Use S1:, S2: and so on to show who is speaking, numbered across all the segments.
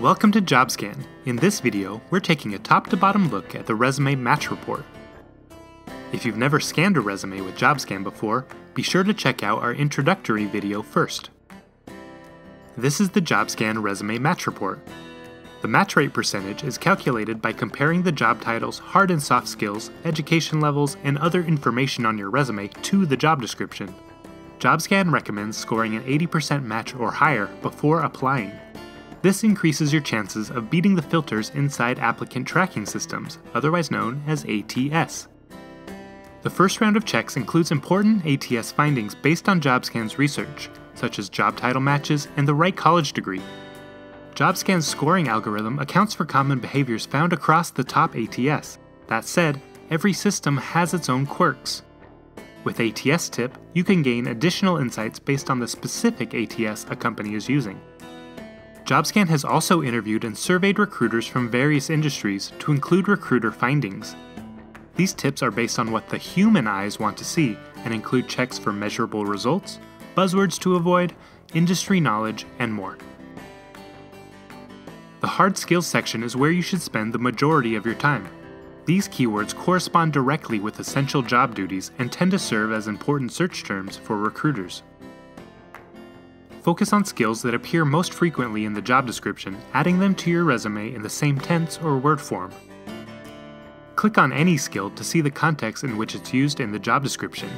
S1: Welcome to JobScan. In this video, we're taking a top to bottom look at the resume match report. If you've never scanned a resume with JobScan before, be sure to check out our introductory video first. This is the JobScan resume match report. The match rate percentage is calculated by comparing the job titles, hard and soft skills, education levels, and other information on your resume to the job description. JobScan recommends scoring an 80% match or higher before applying. This increases your chances of beating the filters inside applicant tracking systems, otherwise known as ATS. The first round of checks includes important ATS findings based on JobScan's research, such as job title matches and the right college degree. JobScan's scoring algorithm accounts for common behaviors found across the top ATS. That said, every system has its own quirks. With ATS Tip, you can gain additional insights based on the specific ATS a company is using. JobScan has also interviewed and surveyed recruiters from various industries to include recruiter findings. These tips are based on what the human eyes want to see and include checks for measurable results, buzzwords to avoid, industry knowledge, and more. The hard skills section is where you should spend the majority of your time. These keywords correspond directly with essential job duties and tend to serve as important search terms for recruiters. Focus on skills that appear most frequently in the job description, adding them to your resume in the same tense or word form. Click on any skill to see the context in which it's used in the job description.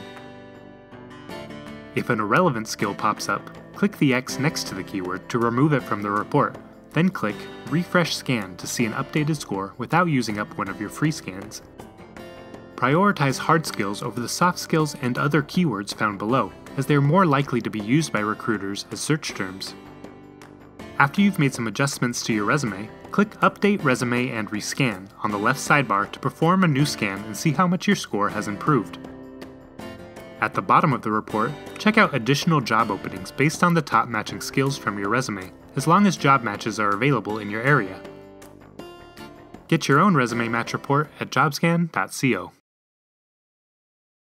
S1: If an irrelevant skill pops up, click the X next to the keyword to remove it from the report, then click Refresh Scan to see an updated score without using up one of your free scans. Prioritize hard skills over the soft skills and other keywords found below, as they are more likely to be used by recruiters as search terms. After you've made some adjustments to your resume, click Update Resume and Rescan on the left sidebar to perform a new scan and see how much your score has improved. At the bottom of the report, check out additional job openings based on the top matching skills from your resume, as long as job matches are available in your area. Get your own resume match report at jobscan.co.